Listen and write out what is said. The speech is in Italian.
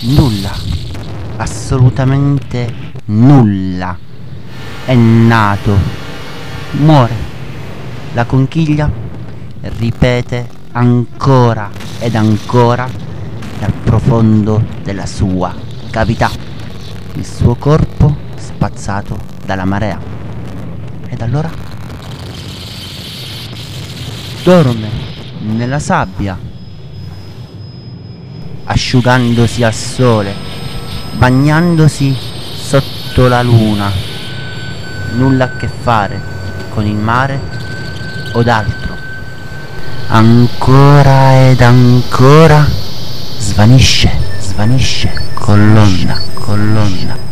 nulla, assolutamente nulla. È nato, muore. La conchiglia ripete ancora ed ancora dal profondo della sua cavità il suo corpo spazzato dalla marea. Ed allora dorme nella sabbia, asciugandosi al sole, bagnandosi sotto la luna. Nulla a che fare con il mare o d'altro. Ancora ed ancora svanisce, svanisce con l'onda.